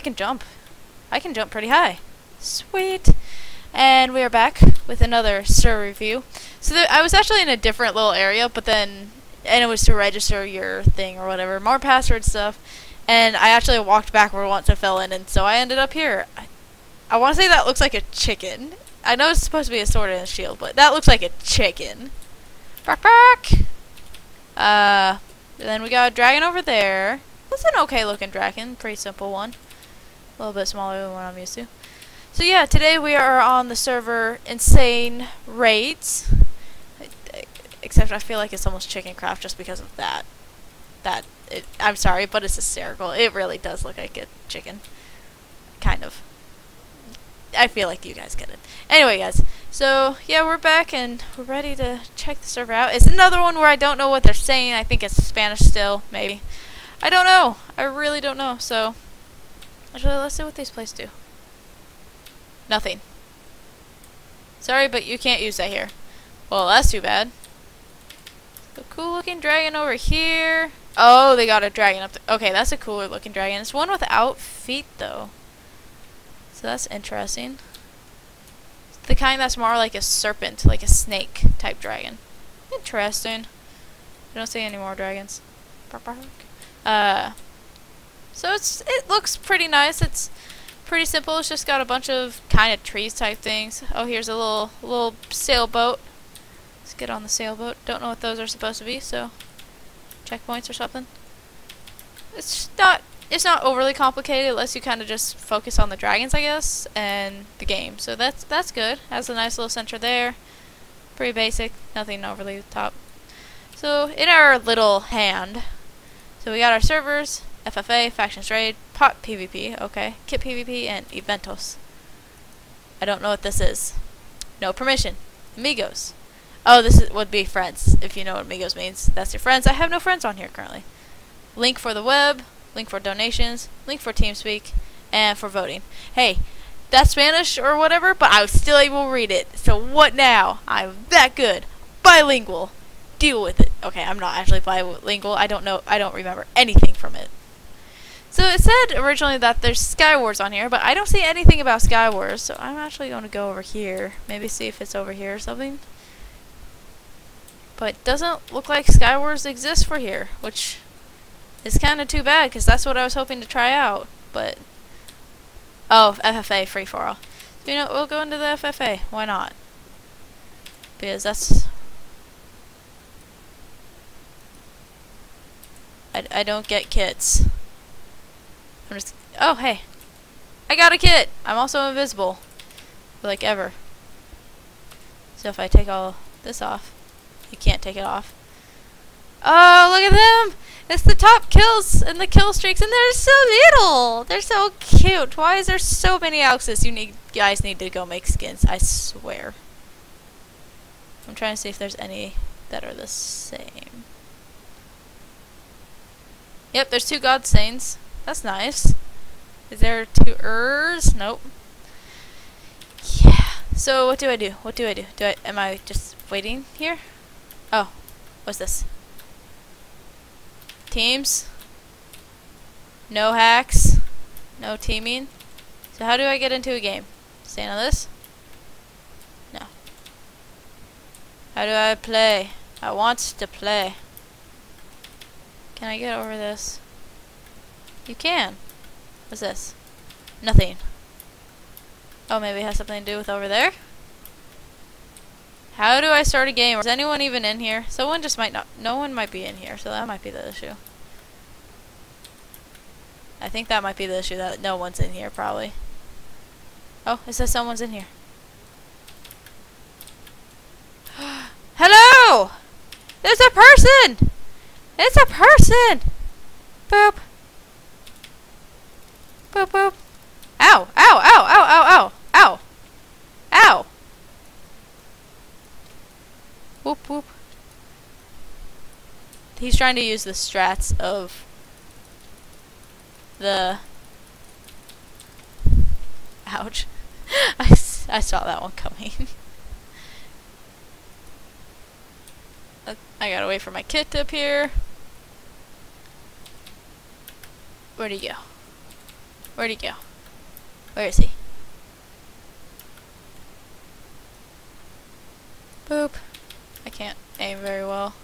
I can jump. I can jump pretty high. Sweet. And we are back with another server review. So I was actually in a different little area, but then, and it was to register your thing or whatever, more password stuff. And I actually walked backward once and fell in, and so I ended up here. I, I want to say that looks like a chicken. I know it's supposed to be a sword and a shield, but that looks like a chicken. Bark bark! Uh, then we got a dragon over there. That's an okay looking dragon. Pretty simple one. A little bit smaller than what I'm used to. So yeah, today we are on the server Insane Raids. Except I feel like it's almost Chicken Craft just because of that. That, it, I'm sorry, but it's hysterical. It really does look like a chicken. Kind of. I feel like you guys get it. Anyway, guys. So, yeah, we're back and we're ready to check the server out. It's another one where I don't know what they're saying. I think it's Spanish still, maybe. I don't know. I really don't know. So, actually, let's see what these places do. Nothing. Sorry, but you can't use that here. Well, that's too bad. A cool looking dragon over here. Oh, they got a dragon up there. Okay, that's a cooler looking dragon. It's one without feet, though. So that's interesting. The kind that's more like a serpent, like a snake type dragon. Interesting. I don't see any more dragons. Uh, so it's it looks pretty nice. It's pretty simple. It's just got a bunch of kind of trees type things. Oh, here's a little little sailboat. Let's get on the sailboat. Don't know what those are supposed to be, so checkpoints or something. It's not it's not overly complicated unless you kind of just focus on the dragons, I guess, and the game. So that's that's good. Has a nice little center there. Pretty basic, nothing overly top. So in our little hand, so we got our servers, FFA, Factions Raid, Pot PvP, okay, Kit PvP, and Eventos. I don't know what this is. No permission. Amigos. Oh, this is, would be friends, if you know what amigos means. That's your friends. I have no friends on here currently. Link for the web, link for donations, link for TeamSpeak, and for voting. Hey, that's Spanish or whatever, but I was still able to read it. So what now? I'm that good. Bilingual. Deal with it. Okay, I'm not actually bilingual. I don't know. I don't remember anything from it. So it said originally that there's Skywars on here, but I don't see anything about Skywars, so I'm actually going to go over here. Maybe see if it's over here or something. But it doesn't look like Skywars exists for here, which is kind of too bad, because that's what I was hoping to try out. But, oh, FFA, free for all. You know, we'll go into the FFA. Why not? Because that's... I, I don't get kits. I'm just... Oh, hey. I got a kit! I'm also invisible. Like ever. So if I take all this off, you can't take it off. Oh, look at them! It's the top kills and the kill streaks, and they're so little. They're so cute. Why is there so many Alexes? You need guys need to go make skins. I swear. I'm trying to see if there's any that are the same. Yep, there's two God Saints. That's nice. Is there two Urs? Nope. Yeah. So what do I do? What do I do? Do I am I just waiting here? Oh, what's this? Teams. No hacks. No teaming. So how do I get into a game? Stand on this? No. How do I play? I want to play. Can I get over this? You can. What's this? Nothing. Oh, maybe it has something to do with over there? How do I start a game? Is anyone even in here? Someone just might not. No one might be in here, so that might be the issue. I think that might be the issue, that no one's in here, probably. Oh, it says someone's in here. Hello! There's a person! It's a person! Boop. Boop, boop. Ow, ow, ow, ow, ow, ow, ow. Ow. Whoop, whoop. He's trying to use the strats of the... Ouch. I, I saw that one coming. I gotta wait for my kit to appear. Where'd he go? Where'd he go? Where is he? Boop. I can't aim very well.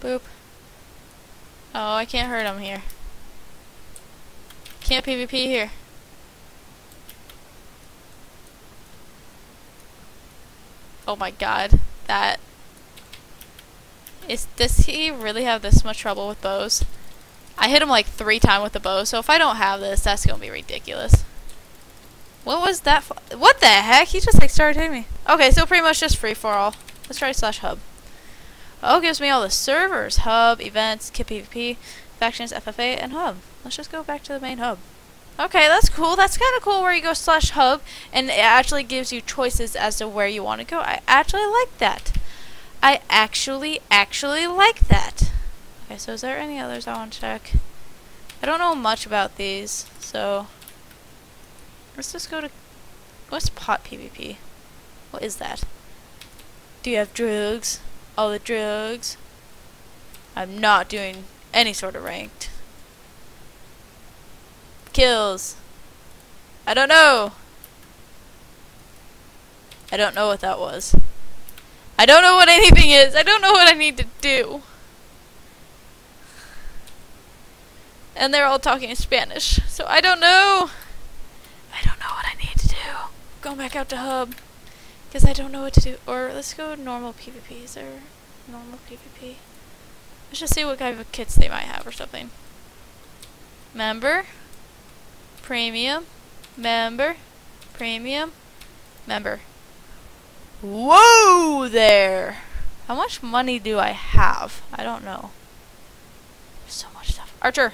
Boop. Oh, I can't hurt him here. Can't PvP here. Oh my god. That... Is, does he really have this much trouble with bows? I hit him like three times with the bow, so if I don't have this, that's gonna be ridiculous. What was that? What the heck? He just like started hitting me. Okay, so pretty much just free for all. Let's try slash hub. Oh, gives me all the servers. Hub, events, kit PvP, factions, FFA, and hub. Let's just go back to the main hub. Okay, that's cool. That's kind of cool where you go slash hub, and it actually gives you choices as to where you want to go. I actually like that. I actually, actually like that. Okay, so is there any others I want to check? I don't know much about these, so... Let's just go to... What's pot PvP? What is that? Do you have drugs? all the drugs. I'm not doing any sort of ranked. Kills. I don't know. I don't know what that was. I don't know what anything is. I don't know what I need to do. And they're all talking in Spanish. So I don't know. I don't know what I need to do. Going back out to hub. Because I don't know what to do. Or let's go normal PvP. Is there normal PvP? Let's just see what kind of kits they might have or something. Member. Premium. Member. Premium. Member. Whoa there! How much money do I have? I don't know. There's so much stuff. Archer!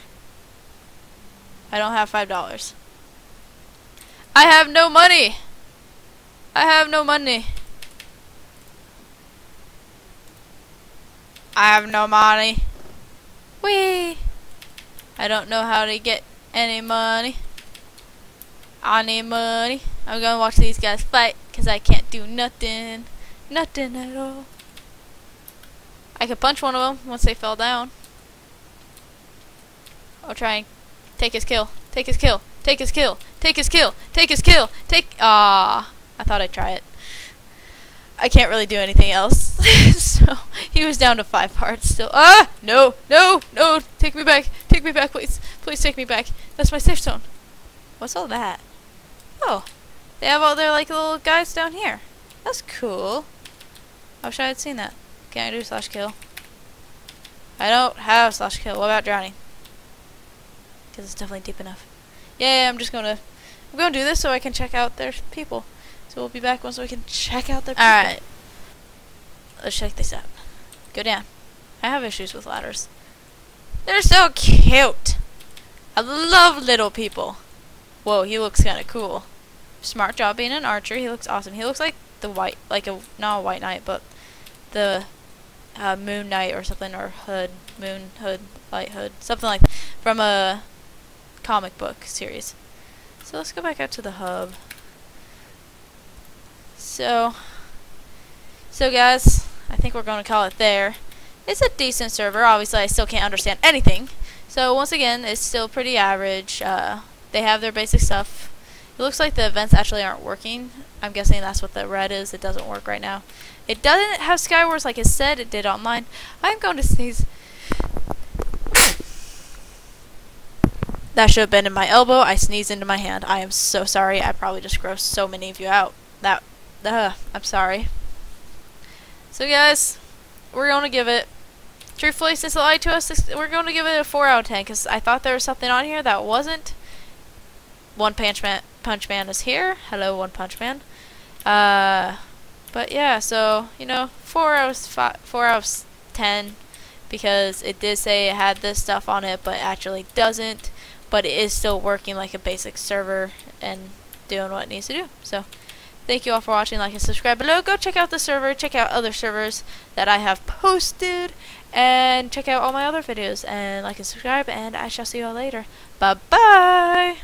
I don't have five dollars. I have no money! I have no money. I have no money. Wee. I don't know how to get any money. Money. I'm gonna watch these guys fight because I can't do nothing. Nothing at all. I could punch one of them once they fell down. I'll try and take his kill. Take his kill. Take his kill. Take his kill. Take his kill. Take. Ah. I thought I'd try it. I can't really do anything else. so he was down to five parts still. Ah! No! No! No! Take me back! Take me back, please! Please take me back. That's my safe zone. What's all that? Oh. They have all their like little guys down here. That's cool. I wish I had seen that. Can I do slash kill? I don't have slash kill. What about drowning? Because it's definitely deep enough. Yeah, I'm just gonna I'm gonna do this so I can check out their people. So we'll be back once we can check out their people. Alright. Let's check this out. Go down. I have issues with ladders. They're so cute. I love little people. Whoa, he looks kind of cool. Smart job being an archer. He looks awesome. He looks like the white, like a, not a white knight, but the uh, moon knight or something, or hood, moon hood, light hood, something like that, from a comic book series. So let's go back out to the hub. So, so guys, I think we're going to call it there. It's a decent server. Obviously, I still can't understand anything. So once again, it's still pretty average. Uh, they have their basic stuff. It looks like the events actually aren't working. I'm guessing that's what the red is. It doesn't work right now. It doesn't have Skywars like it said it did on mine. I'm going to sneeze. That should have been in my elbow. I sneezed into my hand. I am so sorry. I probably just grossed so many of you out. That uh, I'm sorry. So guys, we're going to give it, truthfully, since it lied to us, we're going to give it a 4 out of 10, because I thought there was something on here that wasn't. One Punch Man, Punch Man is here. Hello, One Punch Man. Uh, but yeah, so, you know, 4 out of, five, 4 out of 10, because it did say it had this stuff on it, but actually doesn't, but it is still working like a basic server, and doing what it needs to do, so... Thank you all for watching. Like and subscribe below. Go check out the server. Check out other servers that I have posted. And check out all my other videos. And like and subscribe. And I shall see you all later. Bye-bye.